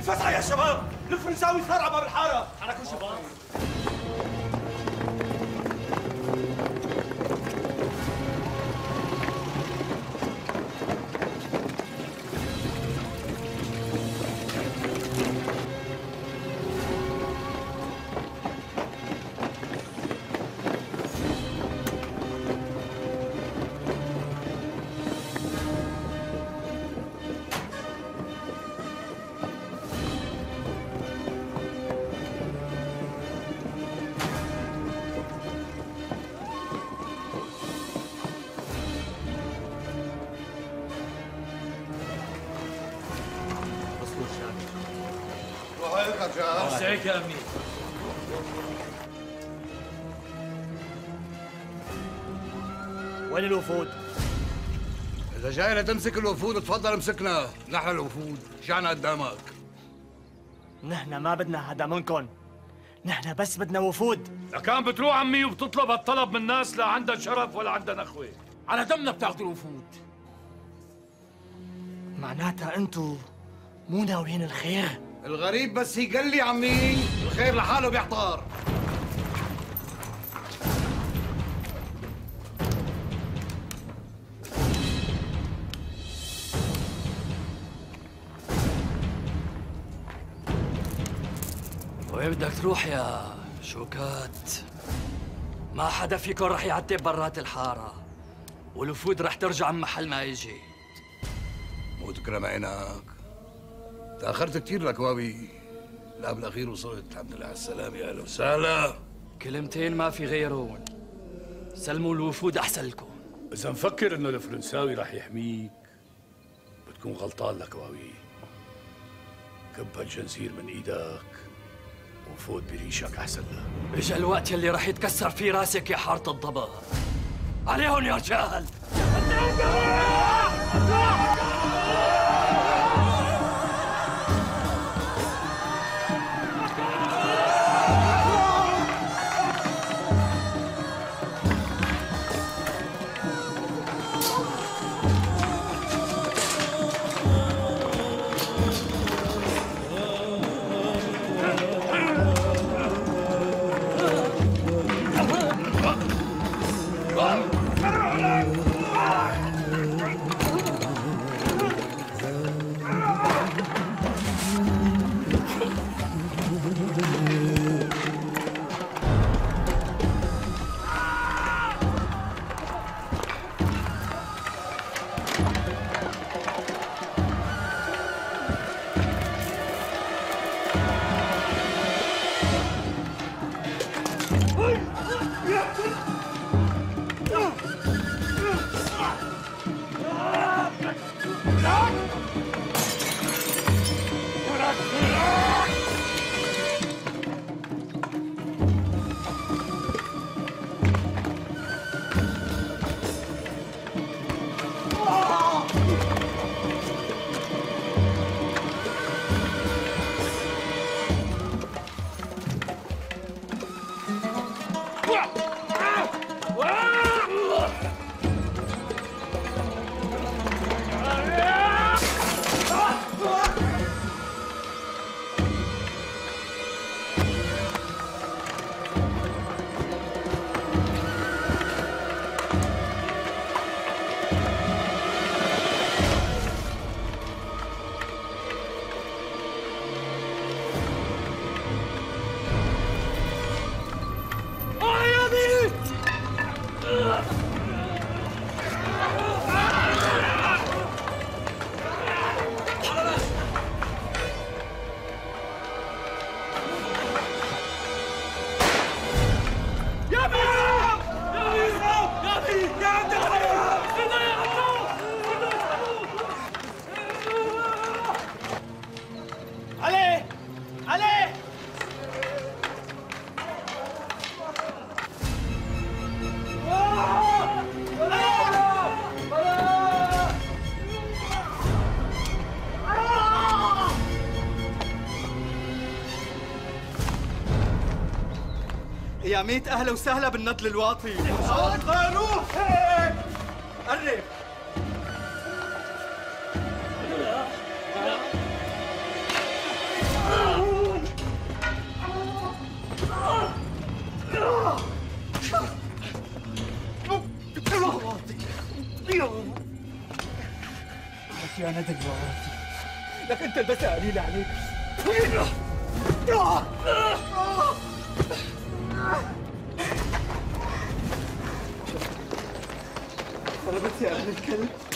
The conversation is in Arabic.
الفتحة يا شباب! الفرنساوي على باب الحارة! حركوا شباب يا أمير. وين الوفود؟ إذا جاي لتمسك الوفود تفضل امسكنا. نحن الوفود شعنا قدامك. نحن ما بدنا حدا منكم نحن بس بدنا وفود. لكان بتروح عمي وبتطلب هالطلب من ناس لا عندها شرف ولا عندها نخوة. على دمنا بتاخذوا الوفود. معناتها أنتو مو ناويين الخير. الغريب بس يقلي عمي الخير لحاله بيحضر وين بدك تروح يا شوكات؟ ما حدا فيكم رح يعتب برات الحارة والوفود رح ترجع من محل ما يجي. مو تكرم عينك تأخرت كثير لكواوي لا بالأخير وصلت. الحمد لله على السلامة يا أهلا وسهلا. كلمتين ما في غيرهم سلموا الوفود أحسن لكم. إذا مفكر إنه الفرنساوي رح يحميك بتكون غلطان لك واوي. كب هالجنزير من إيدك وفوت بريشك أحسن لك. إجا الوقت يلي رح يتكسر فيه راسك يا حارة الضبا عليهم يا رجال! يا ميت أهلا وسهلا بالنضل الواطي. روح قرب يا ندل واطي، لك انت البس قليل عليك ja, das.